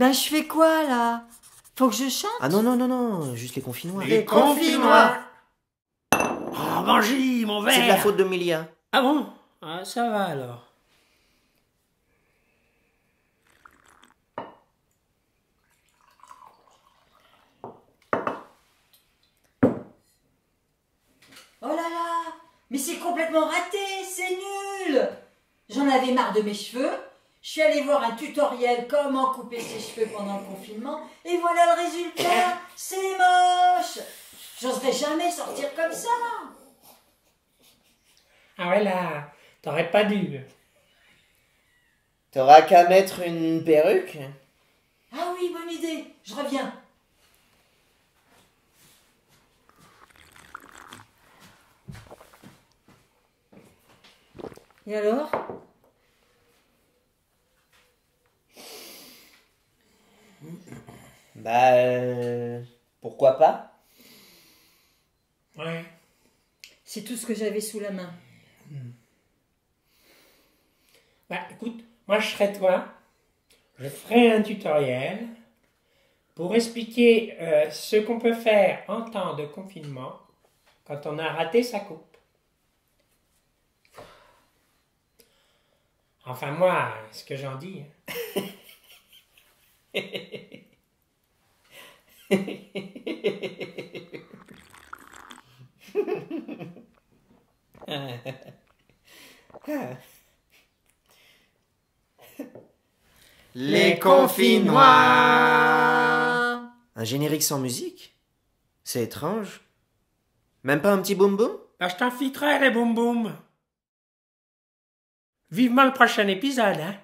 Ben, je fais quoi, là? Faut que je chante? Ah non, non, non, non, juste les confinois. Les confinois Oh, Bangy, mon verre C'est de la faute de Milia. Ah bon? Ah, Ça va alors. Oh là là Mais c'est complètement raté, c'est nul J'en avais marre de mes cheveux. Je suis allée voir un tutoriel comment couper ses cheveux pendant le confinement. Et voilà le résultat. C'est moche. J'oserais jamais sortir comme ça. Ah ouais là, t'aurais pas dû. T'auras qu'à mettre une perruque. Ah oui, bonne idée. Je reviens. Et alors? Bah, euh, pourquoi pas? Ouais. C'est tout ce que j'avais sous la main. Bah écoute, moi je serais toi. Je ferai un tutoriel pour expliquer euh, ce qu'on peut faire en temps de confinement quand on a raté sa coupe. Enfin moi, ce que j'en dis. hein. Les confinois Un générique sans musique? C'est étrange. Même pas un petit boum boum Bah, je t'en fitterai les boum boum. Vivement le prochain épisode, hein.